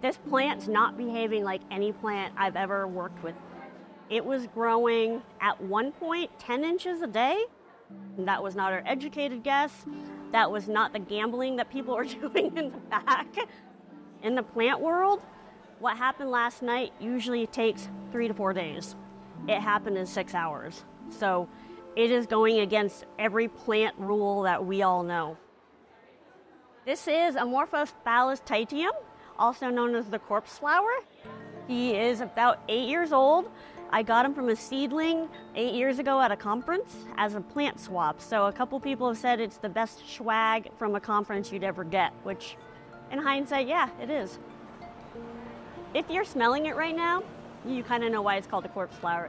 This plant's not behaving like any plant I've ever worked with. It was growing at one point 10 inches a day. That was not our educated guess. That was not the gambling that people are doing in the back. In the plant world, what happened last night usually takes three to four days. It happened in six hours. So it is going against every plant rule that we all know. This is Amorphos thallus titium, also known as the corpse flower. He is about eight years old. I got him from a seedling eight years ago at a conference as a plant swap. So a couple people have said it's the best swag from a conference you'd ever get, which in hindsight, yeah, it is. If you're smelling it right now, you kind of know why it's called a corpse flower.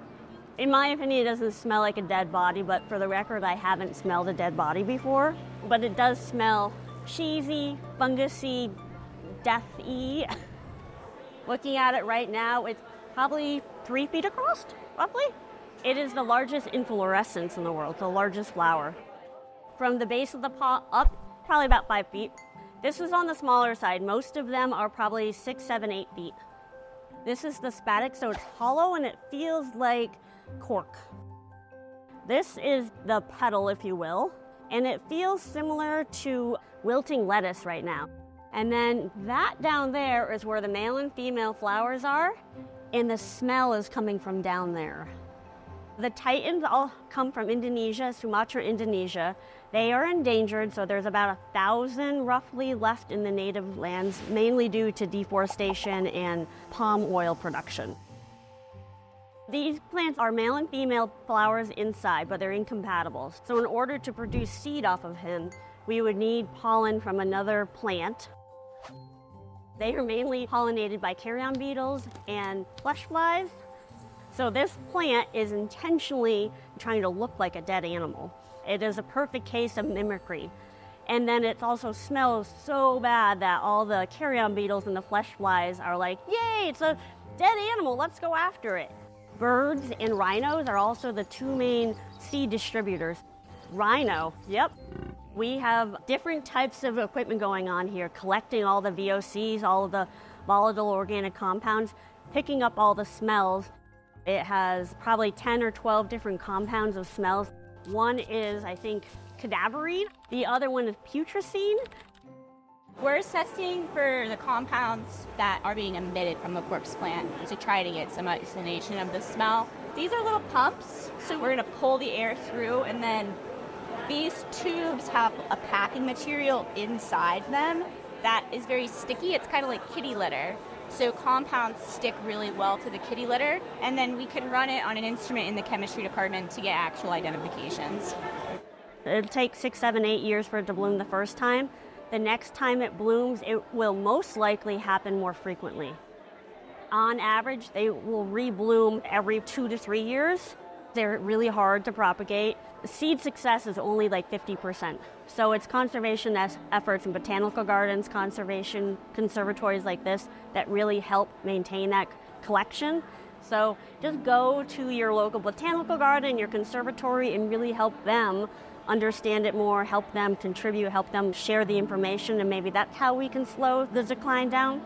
In my opinion, it doesn't smell like a dead body, but for the record, I haven't smelled a dead body before. But it does smell cheesy, fungusy, deathy. Looking at it right now, it's probably three feet across, roughly. It is the largest inflorescence in the world, the largest flower. From the base of the pot up, probably about five feet. This is on the smaller side. Most of them are probably six, seven, eight feet. This is the spadix, so it's hollow and it feels like cork. This is the petal, if you will, and it feels similar to wilting lettuce right now. And then that down there is where the male and female flowers are, and the smell is coming from down there. The titans all come from Indonesia, Sumatra, Indonesia. They are endangered, so there's about a thousand roughly left in the native lands, mainly due to deforestation and palm oil production. These plants are male and female flowers inside, but they're incompatible. So, in order to produce seed off of him, we would need pollen from another plant they are mainly pollinated by carrion beetles and flesh flies. So this plant is intentionally trying to look like a dead animal. It is a perfect case of mimicry. And then it also smells so bad that all the carrion beetles and the flesh flies are like, yay, it's a dead animal, let's go after it. Birds and rhinos are also the two main seed distributors. Rhino, yep, we have different types of equipment going on here, collecting all the VOCs, all the volatile organic compounds, picking up all the smells. It has probably 10 or 12 different compounds of smells. One is, I think, cadaverine. The other one is putrescine. We're assessing for the compounds that are being emitted from the corpse plant to try to get some isolation of the smell. These are little pumps, so we're going to pull the air through and then these tubes have a packing material inside them that is very sticky. It's kind of like kitty litter. So compounds stick really well to the kitty litter, and then we can run it on an instrument in the chemistry department to get actual identifications. It'll take six, seven, eight years for it to bloom the first time. The next time it blooms, it will most likely happen more frequently. On average, they will rebloom every two to three years. They're really hard to propagate. Seed success is only like 50%. So it's conservation efforts in botanical gardens, conservation conservatories like this that really help maintain that collection. So just go to your local botanical garden, your conservatory, and really help them understand it more, help them contribute, help them share the information, and maybe that's how we can slow the decline down.